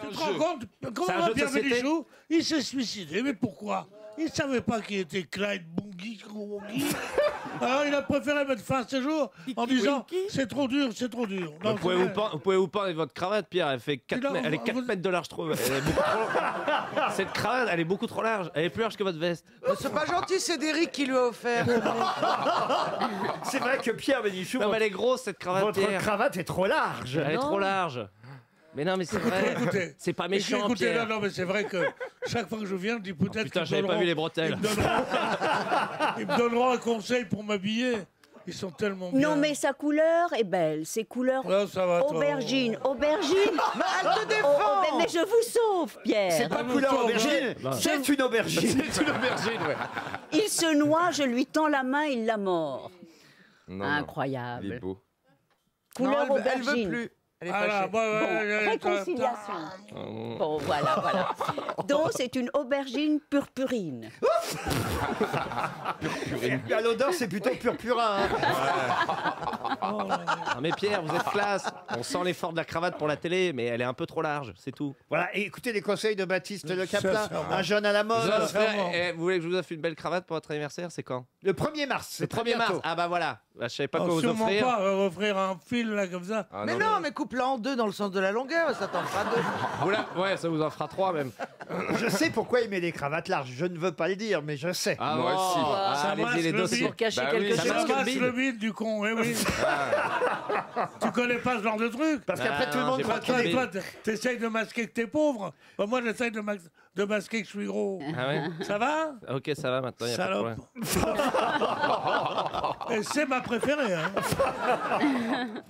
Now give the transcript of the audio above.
Tu te rends compte Comment Pierre Bénichou, il s'est suicidé. Mais pourquoi? Il savait pas qu'il était Clyde Bungie. Alors il a préféré mettre fin à ses jours en disant c'est trop dur, c'est trop dur. Non, Vous pouvez vous, peindre, vous pouvez vous peindre avec votre cravate, Pierre? Elle fait 4, Non, mètres, elle est vous- 4 vous- mètres de large, je trouve. Elle est beaucoup trop- Cette cravate, elle est beaucoup trop large. Elle est plus large que votre veste. C'est pas gentil, c'est Derek qui lui a offert. C'est vrai que Pierre Bénichou, Non, mais elle est grosse, cette cravate, votre Pierre. cravate est trop large. Elle est trop large. Mais non, mais c'est vrai. C'est pas méchant, écoutez, Pierre. non, non, mais c'est vrai que chaque fois que je viens, je dis peut-être Putain, qu'ils j'avais pas vu les bretelles. Ils me donneront, ils me donneront un conseil pour m'habiller. Ils sont tellement bien. Non, mais sa couleur est belle. C'est couleur Ah, ça va, toi. aubergine. Aubergine. Mais elle te Oh, défend oh, mais je vous sauve, Pierre. C'est pas couleur aubergine, c'est une aubergine. C'est une aubergine, ouais. Il se noie, je lui tends la main, il la mord. Non, non, Incroyable. Il est beau. Couleur Non, elle, elle aubergine. veut plus. Elle est là, fâchée. ouais, Bon, ouais, réconciliation. Bon, voilà, voilà. Donc, c'est une aubergine purpurine. À l'odeur, c'est plutôt purpurin. hein. Ah, mais Pierre, vous êtes classe. On sent l'effort de la cravate pour la télé, mais elle est un peu trop large, c'est tout. Voilà, et écoutez les conseils de Baptiste Le Caplin, un jeune à la mode. eh, vous voulez que je vous offre une belle cravate pour votre anniversaire C'est quand? Le 1er mars, c'est Le très 1er mars. Ah bah voilà. Bah, je savais pas Oh, quoi vous sûrement offrir. pas euh, offrir un fil là comme ça. Ah, Mais non, mais coupe-la en deux dans le sens de la longueur, ça t'en fera deux. Vous la- Ouais, ça vous en fera trois même. Je sais pourquoi il met des cravates larges. Je ne veux pas le dire, mais je sais. Ah, Moi aussi. Ah, Ça allez-y, les le dossiers. bide. Pour cacher Bah oui, quelque ça chose. Ça masque le masse bide. le bide du con, eh oui. tu connais pas ce genre de truc Parce qu'après, Ah, tout le non, monde j'ai croit pas qu'il est... toi, t'essayes de masquer que t'es pauvre. Bah, moi, j'essaye de, masquer que je suis gros. Ah ouais Ça va? Ok, ça va maintenant, y a pas de Salope. problème. Et c'est ma préférée. Hein.